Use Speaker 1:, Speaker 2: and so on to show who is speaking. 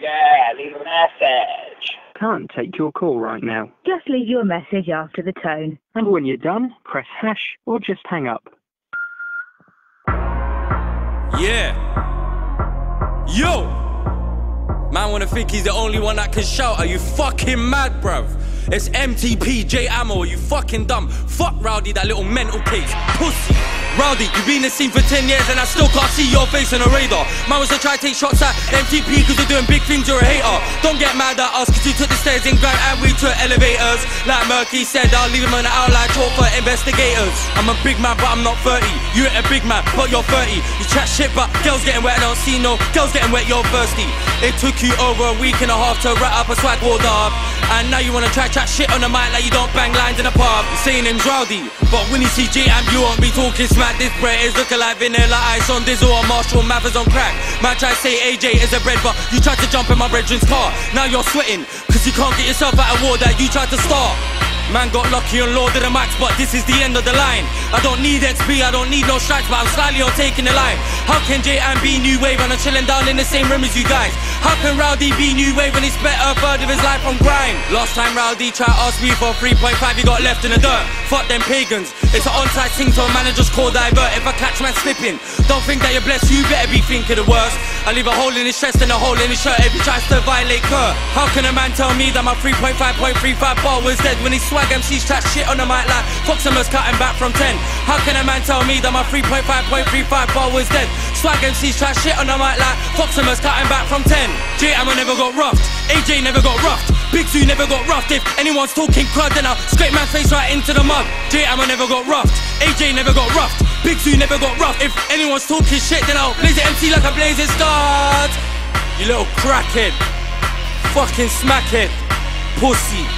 Speaker 1: Yeah, leave a message.
Speaker 2: Can't take your call right now.
Speaker 3: Just leave your message after the tone.
Speaker 2: And when you're done, press hash or just hang up.
Speaker 4: Yeah. Yo! Man wanna think he's the only one that can shout. Are you fucking mad, bruv? It's MTP, Jay Amo, you fucking dumb. Fuck RowD, that little mental case. Pussy. RowD, you've been in the scene for 10 years and I still can't see your face on the radar. Man was to try to take shots at MTP cause you're doing big things, you're a hater. Don't get mad at us cause you took the stairs in Grand and we took elevators. Like Murky said, I'll leave him on the outline talk for investigators. I'm a big man, but I'm not 30. You ain't a big man, but you're 30. You chat shit, but girls getting wet, I don't see no girls getting wet, you're thirsty. It took you over a week and a half to wrap up a swag wall up. And now you wanna try chat shit on the mic like you don't bang lines in a pub. You're saying name's rowdy, but when you see and you won't be talking smack. This bread is looking like ice on Dizzle or Marshall Mathers on crack. Man try say AJ is a bread, but you tried to jump in my brethren's car. Now you're sweating, cause you can't get yourself out of war that you tried to start. Man got lucky on Lord of the Mics, but this is the end of the line. I don't need XP, I don't need no strikes, but I'm slightly on taking the line. How can J and B new wave and I'm chilling down in the same room as you guys? How can RowD be new wave when he spent a third of his life on grime? Last time RowD tried ask me for 3.5, he got left in the dirt. Fuck them pagans. It's an on-site thing a manager's call divert. If I catch don't think that you're blessed, you better be thinking the worst. I leave a hole in his chest and a hole in his shirt if he tries to violate Kurt. How can a man tell me that my 3.5.35 bar was dead when he swag MCs chat shit on the mic like Foxhammer's cutting back from 10? How can a man tell me that my 3.5.35 bar was dead? Swag MCs chat shit on the mic like Foxhammer's cutting back from 10. Jay Amo never got roughed, AJ never got roughed. Big Zoo never got roughed. If anyone's talking crud, then I'll scrape my face right into the mud. J never got roughed. AJ never got roughed. Big Zoo never got roughed. If anyone's talking shit, then I'll blaze the MC like a blazing start. You little crackhead. Fucking smackhead. Pussy.